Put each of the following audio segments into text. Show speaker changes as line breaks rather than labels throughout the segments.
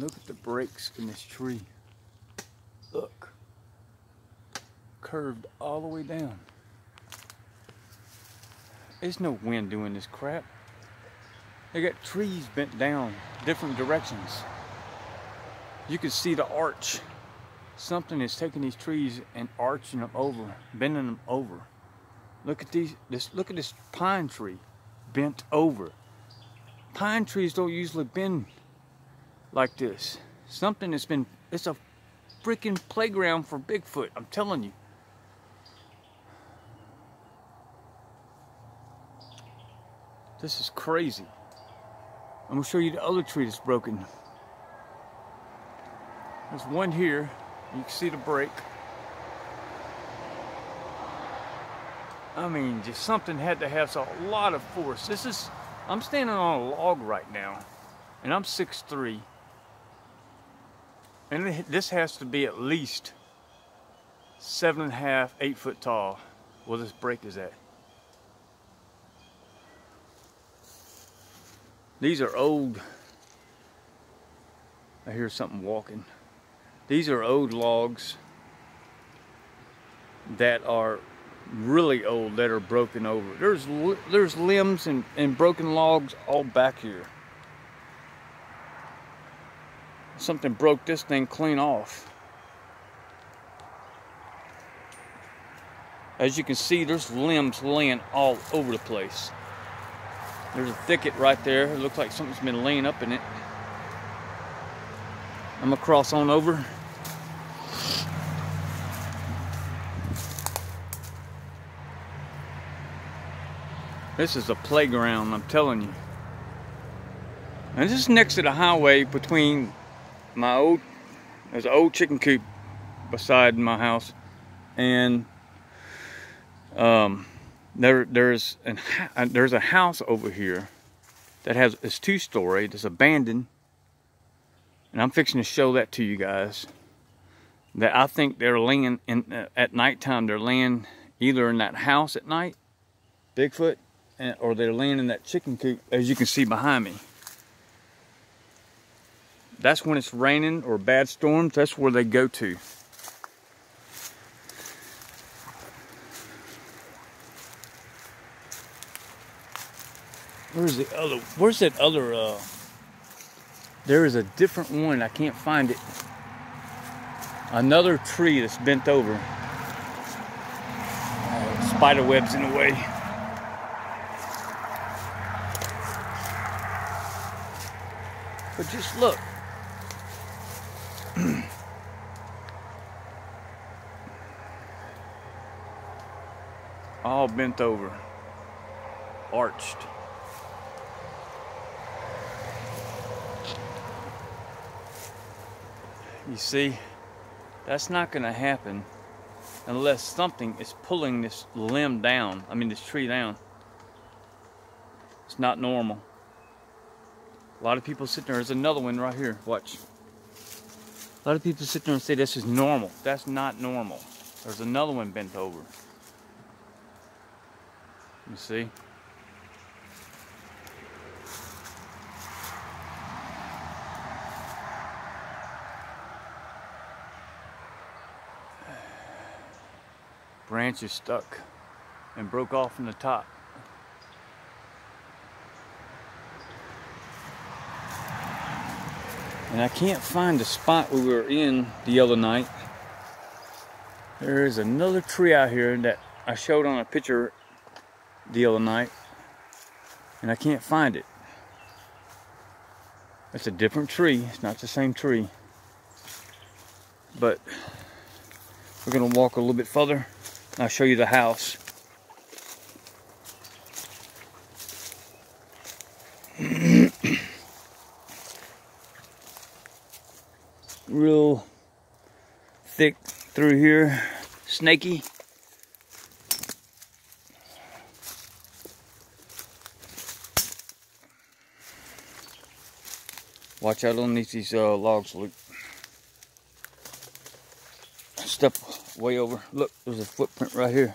Look at the breaks in this tree. Look. Curved all the way down. There's no wind doing this crap. They got trees bent down different directions. You can see the arch. Something is taking these trees and arching them over, bending them over. Look at these, this, look at this pine tree bent over. Pine trees don't usually bend like this. Something that's been, it's a freaking playground for Bigfoot, I'm telling you. This is crazy. I'm gonna show you the other tree that's broken. There's one here, you can see the break. I mean, just something had to have a lot of force. This is, I'm standing on a log right now, and I'm 6'3". And this has to be at least seven and a half, eight foot tall. where this break is at. These are old. I hear something walking. These are old logs that are really old that are broken over. There's there's limbs and, and broken logs all back here. Something broke this thing clean off. As you can see, there's limbs laying all over the place. There's a thicket right there. It looks like something's been laying up in it. I'm gonna cross on over. This is a playground, I'm telling you. And this is next to the highway between my old, there's an old chicken coop beside my house. And um, there, there's, an, there's a house over here that has, it's two story, it's abandoned. And I'm fixing to show that to you guys. That I think they're laying in, uh, at nighttime, they're laying either in that house at night, Bigfoot, or they're laying in that chicken coop as you can see behind me. That's when it's raining or bad storms, that's where they go to. Where's the other, where's that other, uh, there is a different one, I can't find it. Another tree that's bent over. Uh, spider webs in the way. But just look. All bent over, arched. You see, that's not going to happen unless something is pulling this limb down, I mean this tree down. It's not normal. A lot of people sitting there. There's another one right here. Watch. A lot of people sit there and say this is normal. That's not normal. There's another one bent over. You see? Branch is stuck and broke off from the top. And I can't find the spot we were in the other night. There is another tree out here that I showed on a picture the other night. And I can't find it. It's a different tree. It's not the same tree. But we're going to walk a little bit further. And I'll show you the house. real thick through here, snaky. Watch out underneath these uh, logs, Luke. Step way over. Look, there's a footprint right here.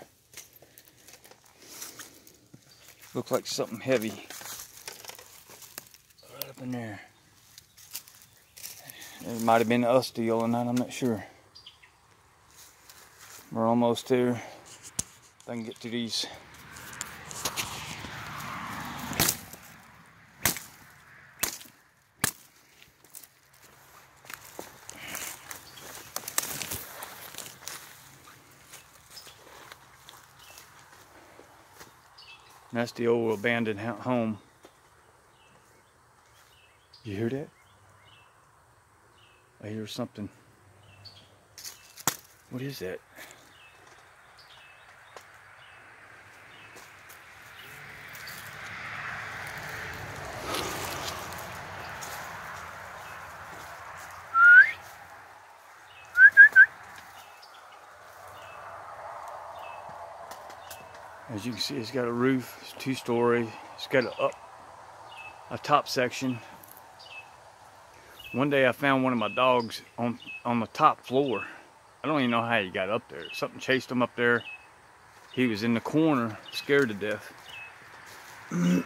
Looks like something heavy. Right up in there. It might have been us stealing that, I'm not sure. We're almost there. If I can get to these. That's the old abandoned home. You hear that? I hear something. What is that? As you can see, it's got a roof, it's two story, it's got a up, a top section. One day I found one of my dogs on, on the top floor. I don't even know how he got up there. Something chased him up there. He was in the corner, scared to death.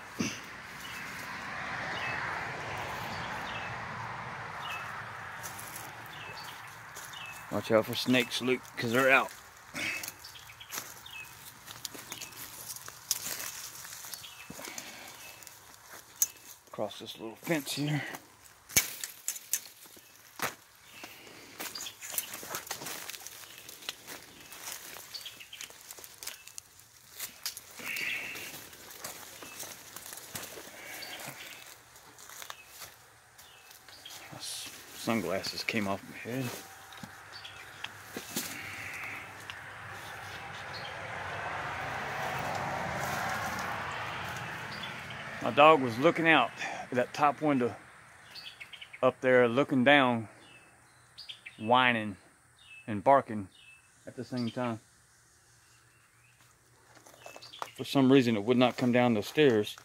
Watch out for snakes, Luke, because they're out. across this little fence here. Sunglasses came off my head. My dog was looking out that top window up there looking down, whining and barking at the same time. For some reason it would not come down the stairs.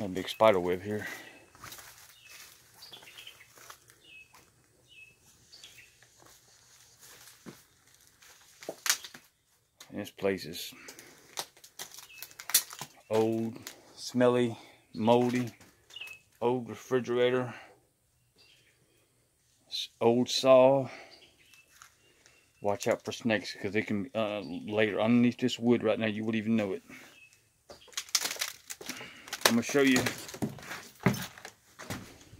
A big spider web here. This place is old smelly, moldy, old refrigerator, old saw. Watch out for snakes because they can uh, later underneath this wood right now you wouldn't even know it. I'm gonna show you.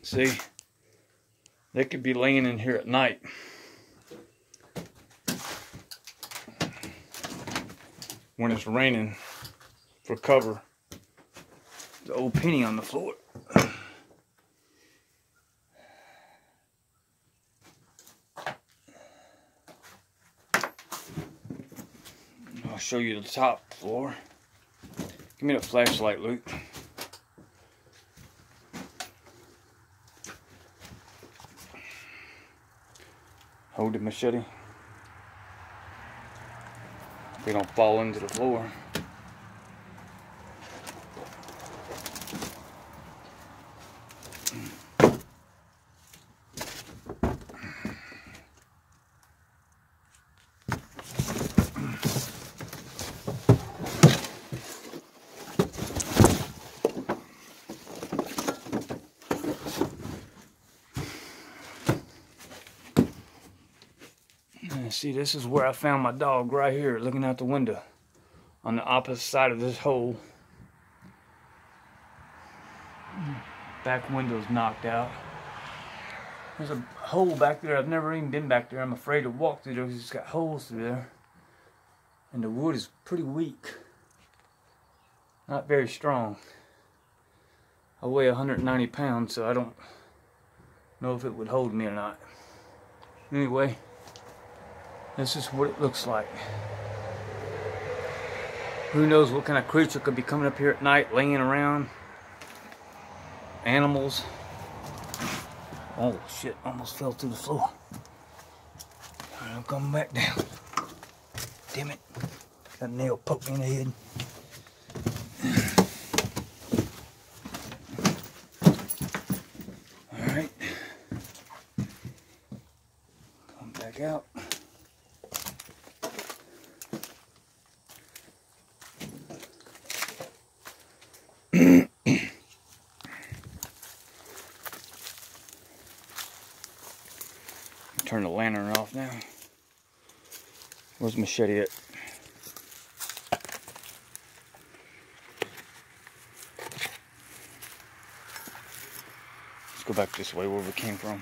See, they could be laying in here at night. When it's raining for cover the old penny on the floor. I'll show you the top floor. Give me the flashlight, Luke. Hold the machete. They don't fall into the floor. See, this is where I found my dog right here, looking out the window on the opposite side of this hole. Back window's knocked out. There's a hole back there. I've never even been back there. I'm afraid to walk through there because it's got holes through there. And the wood is pretty weak. Not very strong. I weigh 190 pounds, so I don't know if it would hold me or not. Anyway, this is what it looks like. Who knows what kind of creature could be coming up here at night, laying around. Animals. Oh shit, almost fell through the floor. I'm coming back down. Damn it. That nail poked me in the head. Alright. Come back out. Turn the lantern off now. Where's machete at? Let's go back this way where we came from.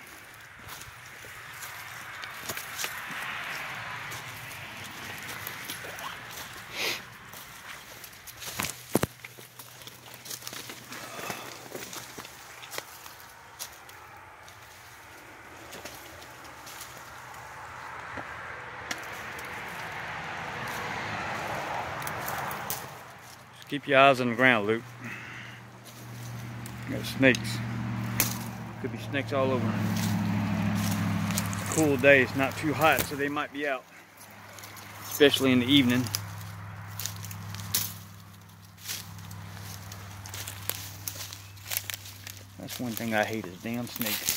Keep your eyes on the ground, Luke. Got snakes. Could be snakes all over. Cool day, it's not too hot, so they might be out. Especially in the evening. That's one thing I hate is damn snakes.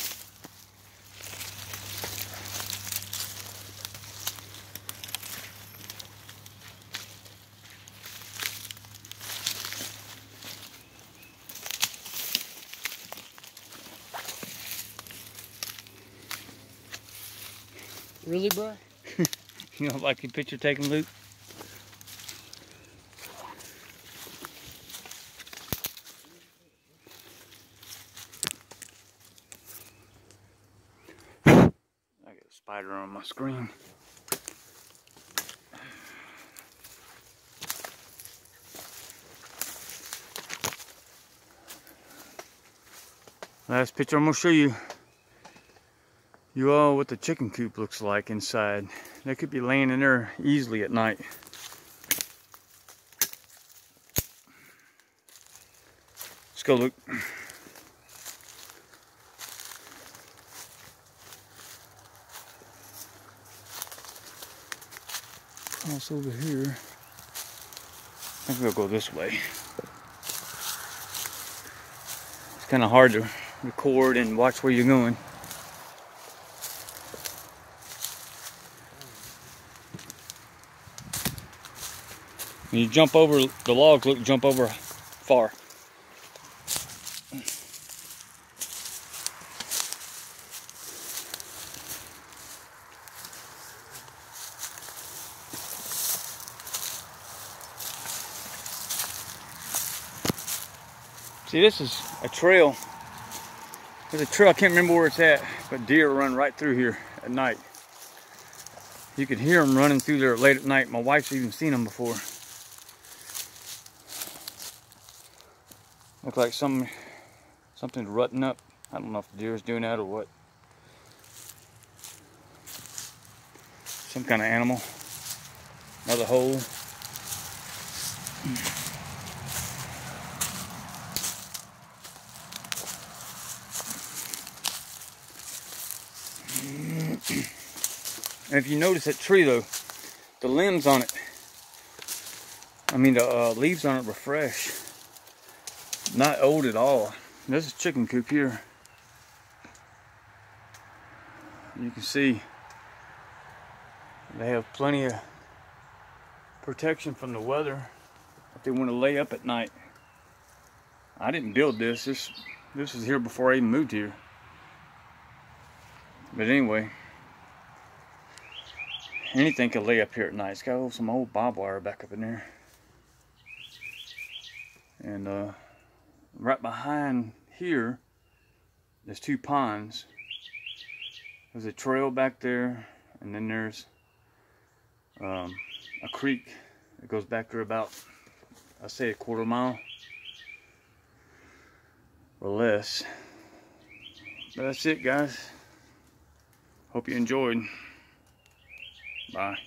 Really, bro?
you don't like your picture taken, Luke? I got a spider on my screen. Last picture I'm gonna show you you all what the chicken coop looks like inside. They could be laying in there easily at night. Let's go look. Cross over here. I think we'll go this way. It's kind of hard to record and watch where you're going. When you jump over the logs, look, jump over far. See, this is a trail. There's a trail, I can't remember where it's at, but deer run right through here at night. You can hear them running through there late at night. My wife's even seen them before. Look like some something's rutting up. I don't know if the deer is doing that or what. Some kind of animal. Another hole. And if you notice that tree though, the limbs on it, I mean the uh, leaves on it were fresh. Not old at all. There's a chicken coop here. You can see they have plenty of protection from the weather if they want to lay up at night. I didn't build this. This this was here before I even moved here. But anyway, anything can lay up here at night. It's got some old barbed wire back up in there. And uh right behind here, there's two ponds. There's a trail back there, and then there's um, a creek that goes back there about, I say a quarter mile or less. But that's it, guys. Hope you enjoyed. Bye.